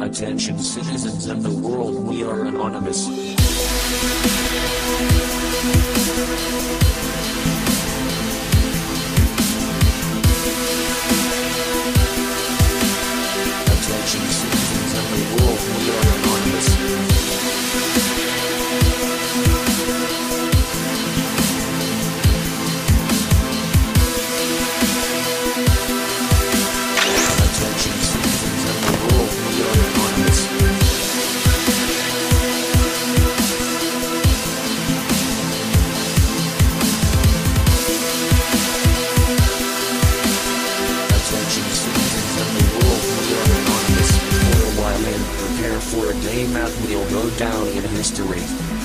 Attention citizens of the world, we are anonymous. Day that will go down in history.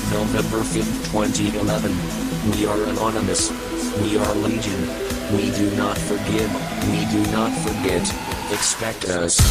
November 5th, 2011. We are anonymous. We are legion. We do not forgive. We do not forget. Expect us.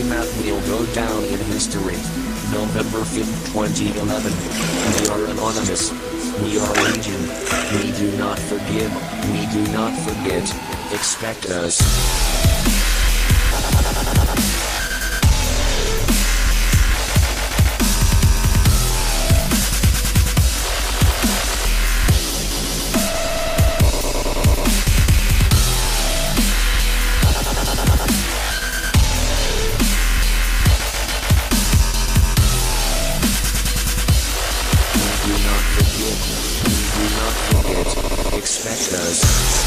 That will go down in history. November 5th, 2011. We are anonymous. We are legion. We do not forgive. We do not forget. Expect us. Do